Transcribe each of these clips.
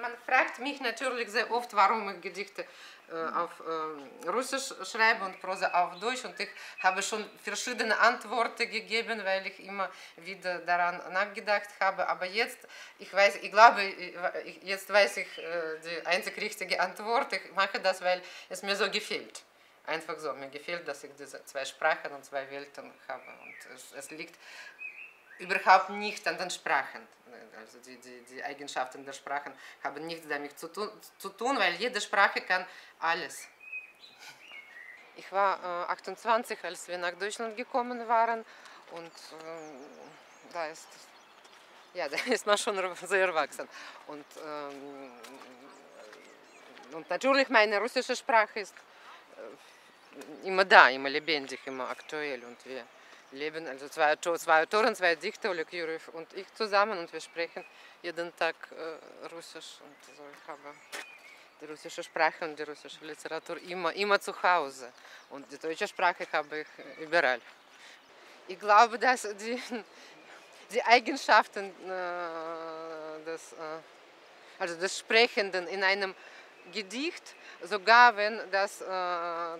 man, fragt mich natürlich sehr oft, warum ich Gedichte äh, auf äh, Russisch schreibe und Prosa auf Deutsch. Und ich habe schon verschiedene Antworten gegeben, weil ich immer wieder daran nachgedacht habe. Aber jetzt, ich weiß, ich glaube, ich, jetzt weiß ich äh, die einzig richtige Antwort. Ich mache das, weil es mir so gefällt. Einfach so, mir gefällt, dass ich diese zwei Sprachen und zwei Welten habe. Und es, es liegt überhaupt nicht an den Sprachen. Also die, die, die Eigenschaften der Sprachen haben nichts damit zu tun, zu tun, weil jede Sprache kann alles. Ich war äh, 28, als wir nach Deutschland gekommen waren und äh, da ist ja, da ist man schon sehr erwachsen. Und, ähm, und natürlich meine russische Sprache ist äh, immer da, immer lebendig, immer aktuell und wir leben, also zwei, zwei Autoren, zwei Dichter, Oleg Jurjev und ich zusammen und wir sprechen jeden Tag äh, Russisch und so. Ich habe die russische Sprache und die russische Literatur immer, immer zu Hause und die deutsche Sprache habe ich überall. Ich glaube, dass die, die Eigenschaften äh, des, äh, also des Sprechenden in einem Gedicht, sogar wenn das äh,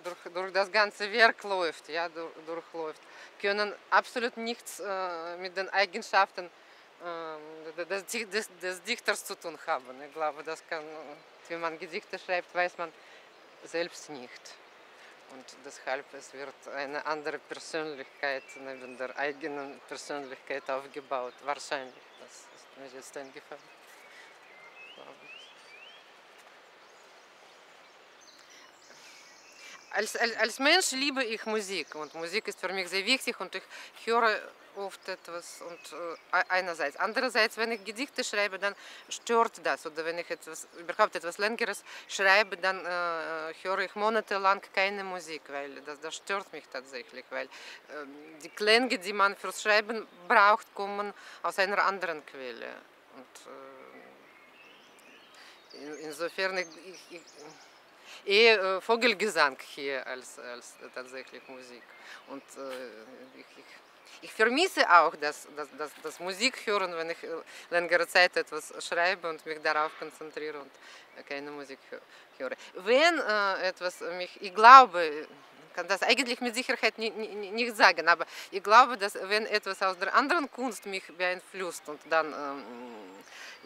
durch, durch, das ganze Werk läuft, ja, durch, durchläuft, können absolut nichts äh, mit den Eigenschaften äh, des, des, des, Dichters zu tun haben. Ich glaube, das kann, wenn man Gedichte schreibt, weiß man selbst nicht. Und deshalb es wird eine andere Persönlichkeit neben der eigenen Persönlichkeit aufgebaut. Wahrscheinlich. Das ist mir jetzt eingefallen. Als, als, als Mensch liebe ich Musik. Und Musik ist für mich sehr wichtig und ich höre oft etwas und äh, einerseits. Andererseits, wenn ich Gedichte schreibe, dann stört das. Oder wenn ich etwas, überhaupt etwas Längeres schreibe, dann äh, höre ich monatelang keine Musik, weil das, das stört mich tatsächlich, weil äh, die Klänge, die man fürs Schreiben braucht, kommen aus einer anderen Quelle. Und äh, in, insofern ich, ich eher äh, Vogelgesang hier als, als tatsächlich Musik. Und äh, ich, ich, ich, vermisse auch das, das, das, das Musik hören, wenn ich äh, längere Zeit etwas schreibe und mich darauf konzentriere und keine Musik höre. Wenn äh, etwas mich, ich glaube, kann das eigentlich mit Sicherheit nicht, sagen, aber ich glaube, dass wenn etwas aus der anderen Kunst mich beeinflusst und dann ähm,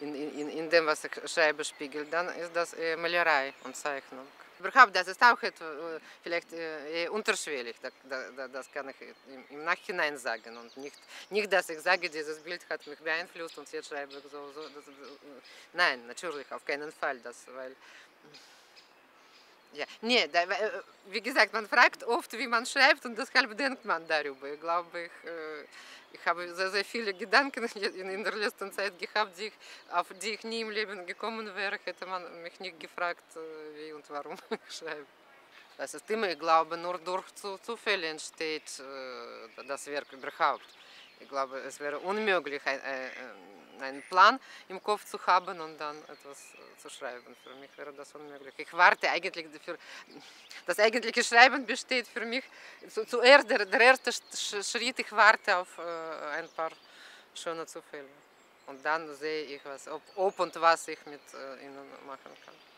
in, in, in dem, was ich schreibe, spiegelt, dann ist das äh, Malerei und Zeichnung. Überhaupt, das ist auch vielleicht äh, unterschwellig, das kann ich im Nachhinein sagen. Und nicht, nicht, dass ich sage, dieses Bild hat mich beeinflusst und jetzt schreibe ich so, so nein, natürlich, auf keinen Fall, das, weil ja, nee, da, wie gesagt, man fragt oft, wie man schreibt und deshalb denkt man darüber. Ich glaube, ich, ich habe sehr, sehr viele Gedanken in der letzten Zeit gehabt, die ich, auf die ich nie im Leben gekommen wäre, hätte man mich nicht gefragt, wie und warum ich schreibe. Das ist immer, ich glaube, nur durch Zufälle entsteht das Werk überhaupt. Ich glaube, es wäre unmöglich, einen Plan im Kopf zu haben und dann etwas zu schreiben. Für mich wäre das unmöglich. Ich warte eigentlich für das eigentliche Schreiben besteht für mich zuerst der, der erste Schritt. Ich warte auf ein paar schöne Zufälle und dann sehe ich was, ob, ob und was ich mit ihnen machen kann.